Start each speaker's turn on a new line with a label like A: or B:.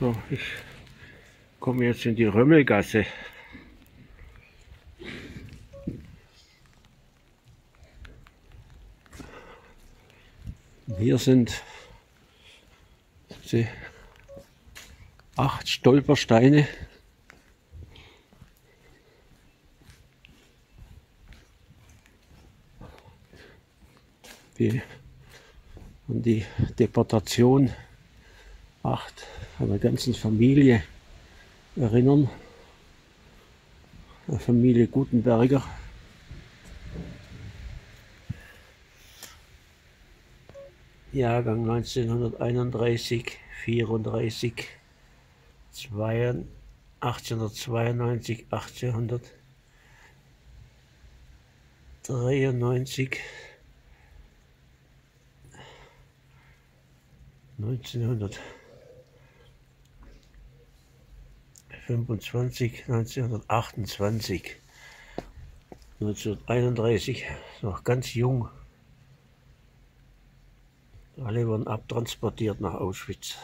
A: So, ich komme jetzt in die Römmelgasse. Hier sind acht Stolpersteine. Die an die Deportation acht einer ganzen Familie erinnern. Der Familie Gutenberger. Jahrgang 1931, 34, 1892, 1893, 1900. 25, 1928, 1931, noch ganz jung. Alle wurden abtransportiert nach Auschwitz.